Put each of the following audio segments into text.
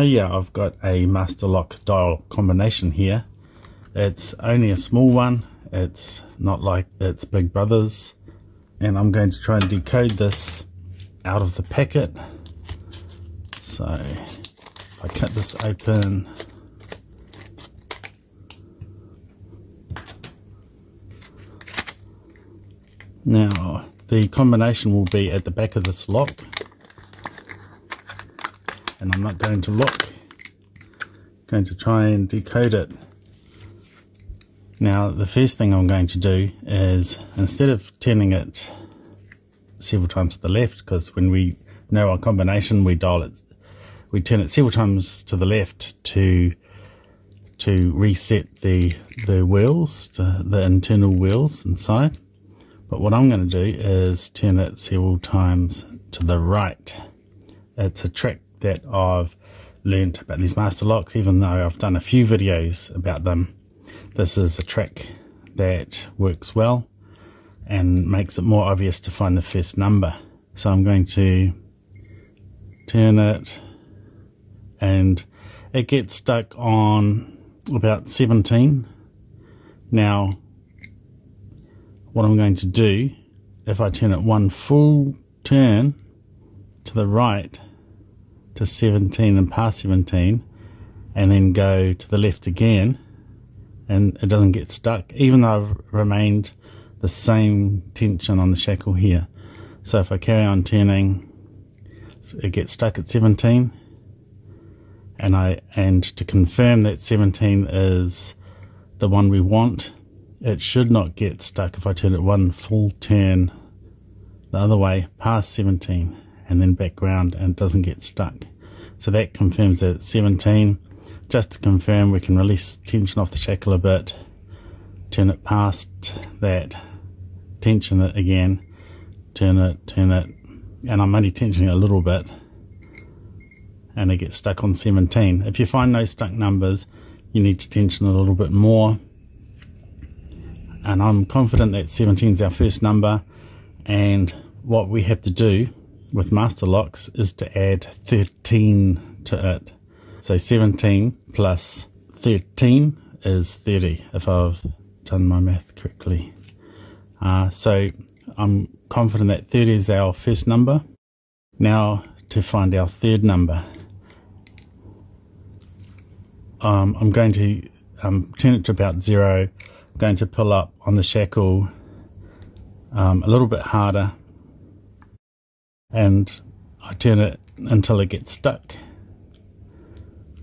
Here I've got a master lock dial combination here. It's only a small one. It's not like its big brothers. And I'm going to try and decode this out of the packet. So I cut this open, Now, the combination will be at the back of this lock. And I'm not going to look. going to try and decode it. Now, the first thing I'm going to do is, instead of turning it several times to the left, because when we know our combination, we dial it, we turn it several times to the left to to reset the the wheels, the, the internal wheels inside. But what I'm going to do is turn it several times to the right. It's a trick that I've learned about these master locks, even though I've done a few videos about them. This is a trick that works well and makes it more obvious to find the first number. So I'm going to turn it and it gets stuck on about 17. Now what I'm going to do, if I turn it one full turn to the right to 17 and past 17, and then go to the left again, and it doesn't get stuck, even though I've remained the same tension on the shackle here. So if I carry on turning, it gets stuck at 17, and I and to confirm that 17 is the one we want, it should not get stuck if I turn it one full turn the other way past 17 and then back round and it doesn't get stuck. So that confirms that it's 17. Just to confirm we can release tension off the shackle a bit, turn it past that, tension it again, turn it, turn it, and I'm only tensioning a little bit and it gets stuck on 17. If you find no stuck numbers, you need to tension a little bit more and I'm confident that 17 is our first number and what we have to do with master locks is to add 13 to it. So 17 plus 13 is 30 if I've done my math correctly. Uh, so I'm confident that 30 is our first number. Now to find our third number. Um, I'm going to um, turn it to about zero I'm going to pull up on the shackle um, a little bit harder and I turn it until it gets stuck.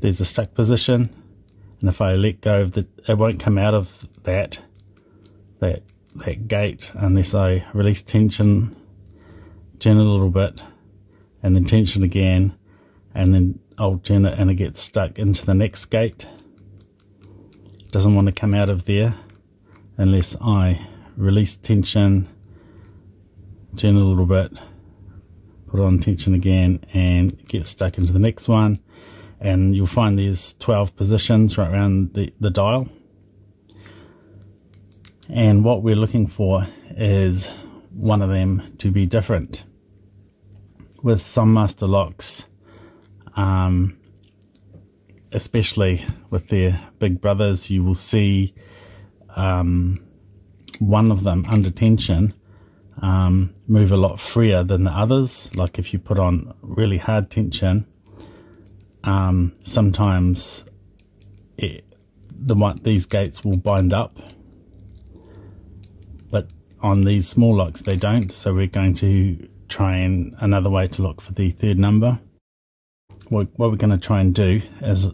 There's a stuck position and if I let go of the, it won't come out of that, that, that gate unless I release tension, turn it a little bit and then tension again and then I'll turn it and it gets stuck into the next gate. Doesn't want to come out of there unless I release tension, turn a little bit, put on tension again and get stuck into the next one. And you'll find there's 12 positions right around the, the dial. And what we're looking for is one of them to be different. With some master locks um, especially with their big brothers you will see um, one of them under tension um, move a lot freer than the others. Like if you put on really hard tension, um, sometimes it, the one, these gates will bind up, but on these small locks they don't. So we're going to try and another way to look for the third number. What, what we're going to try and do is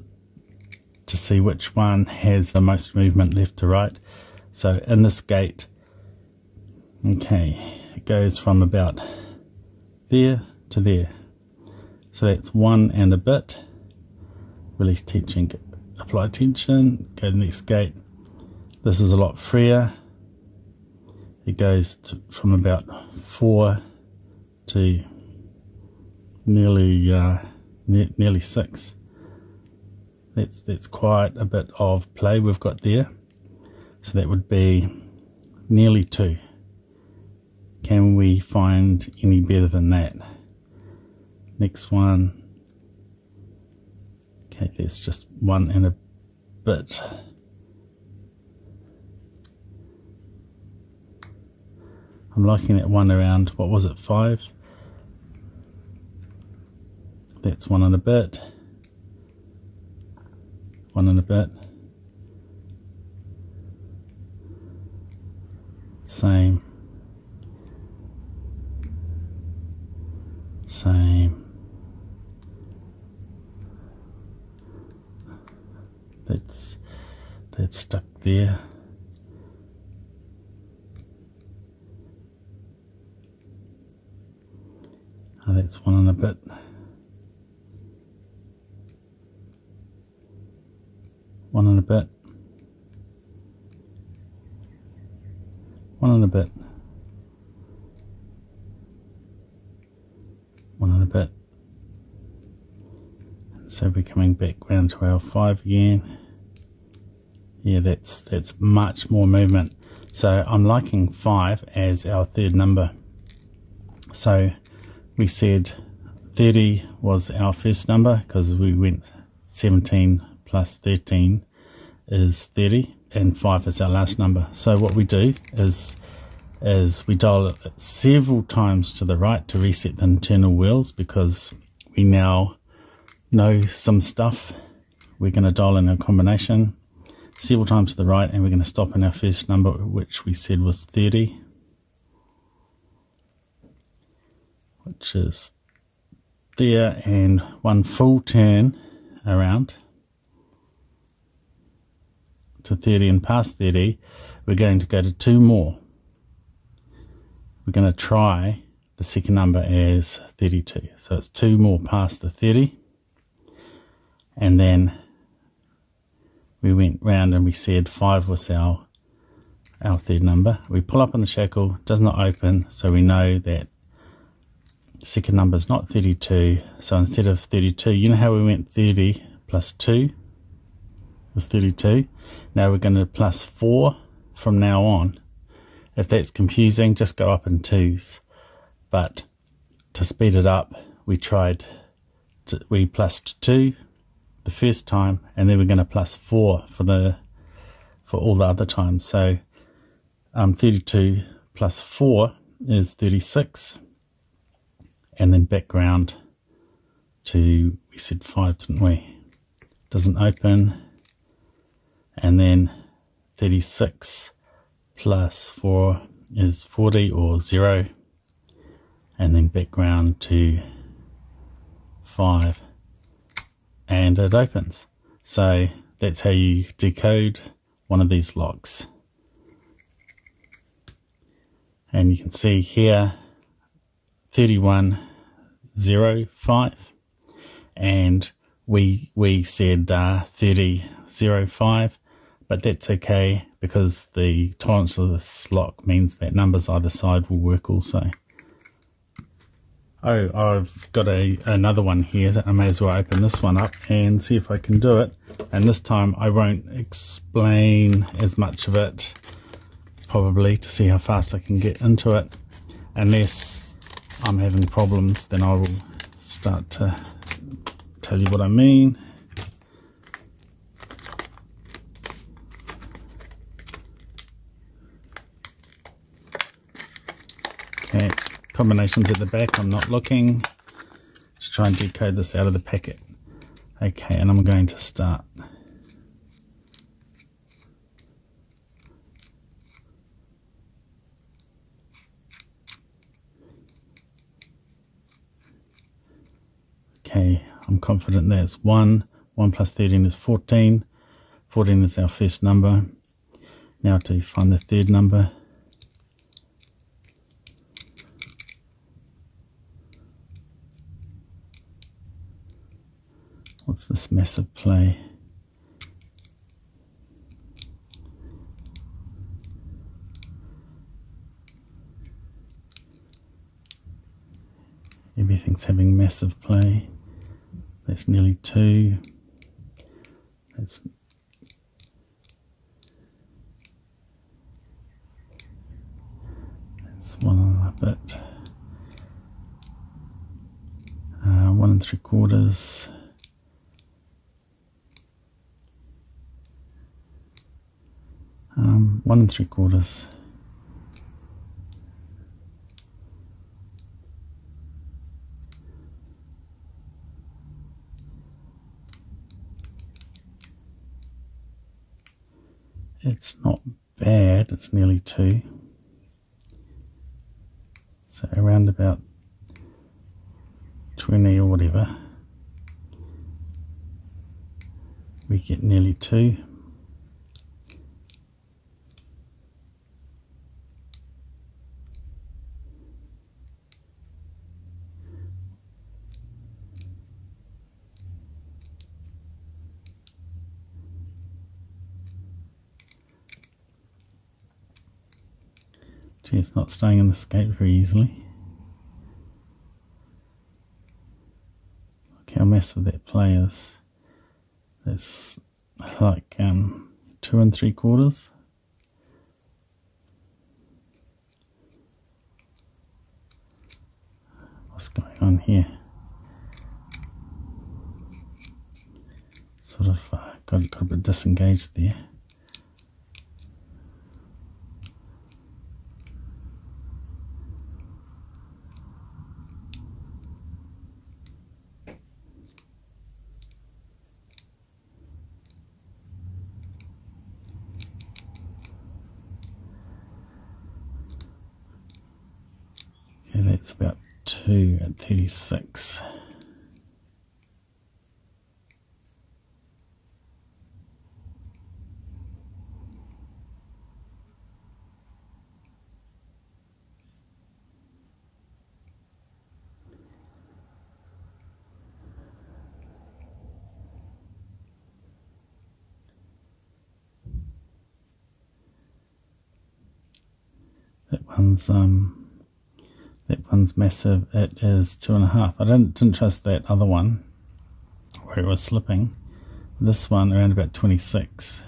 to see which one has the most movement left to right. So in this gate, okay, it goes from about there to there. So that's one and a bit. Release tension, apply tension, go to the next gate. This is a lot freer. It goes to, from about four to nearly uh, ne nearly six that's that's quite a bit of play we've got there so that would be nearly two can we find any better than that next one Okay, there's just one and a bit. I'm liking that one around, what was it, five? That's one and a bit. One and a bit. Same. Same. That's that's there. Oh, that's one and a bit. One and a bit. One and a bit. One and a bit. And so we're coming back round to our five again. Yeah, that's that's much more movement. So I'm liking five as our third number. So we said 30 was our first number because we went 17 plus 13 is 30 and 5 is our last number. So what we do is is we dial it several times to the right to reset the internal wheels because we now know some stuff. We're going to dial in a combination several times to the right and we're going to stop in our first number which we said was 30 which is there and one full turn around to 30 and past 30 we're going to go to two more. We're going to try the second number as 32 so it's two more past the 30 and then we went round and we said 5 was our our third number. We pull up on the shackle does not open so we know that second number is not 32 so instead of 32 you know how we went 30 plus 2 is 32 now we're going to plus 4 from now on. If that's confusing just go up in twos. But to speed it up we tried to, we plus 2 the first time and then we're going to plus 4 for the for all the other times. So um, 32 plus 4 is 36 and then background to we said five didn't we? Doesn't open. And then 36 plus 4 is 40 or 0 and then background to 5 and it opens. So that's how you decode one of these locks. And you can see here 3105 and we we said uh, thirty zero five, but that's okay because the tolerance of this lock means that numbers either side will work also. Oh, I've got a another one here that I may as well open this one up and see if I can do it. And this time I won't explain as much of it, probably, to see how fast I can get into it, unless I'm having problems, then I will start to tell you what I mean. Okay, combinations at the back, I'm not looking. Just try and decode this out of the packet. Okay, and I'm going to start. Okay, I'm confident that's 1. 1 plus 13 is 14. 14 is our first number. Now to find the third number. What's this massive play? Everything's having massive play. That's nearly two. That's that's one and a bit. Uh, one and three quarters. Um, one and three quarters. It's not bad, it's nearly two. So around about 20 or whatever, we get nearly two. Gee, it's not staying in this gate very easily. Look how massive that play is. That's like um, two and three quarters. What's going on here? Sort of uh, got, got a bit disengaged there. That's about 2 at 36. That one's um that one's massive. It is two and a half. I didn't didn't trust that other one where it was slipping. This one around about 26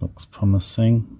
looks promising.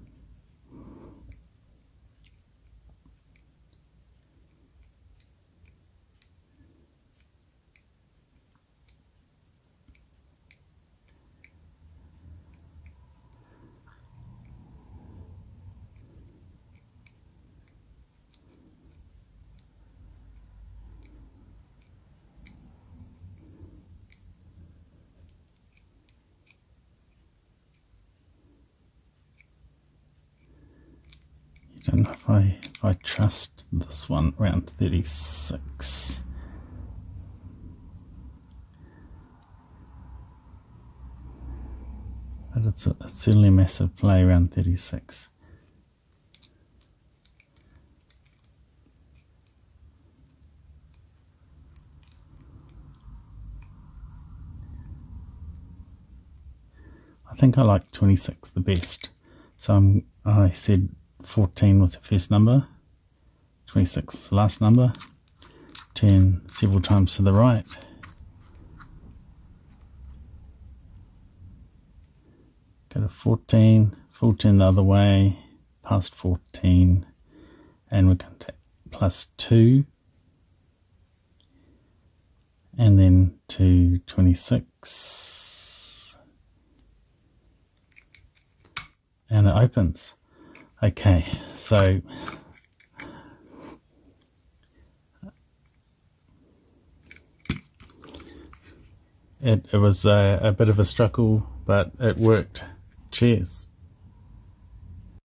If I, if I trust this one around 36. But it's, a, it's certainly a massive play around 36. I think I like 26 the best. So I'm, I said 14 was the first number, 26 the last number, turn several times to the right. Go to 14, 14 the other way, past 14, and we're going to plus 2, and then to 26, and it opens. Okay, so it, it was a, a bit of a struggle, but it worked. Cheers.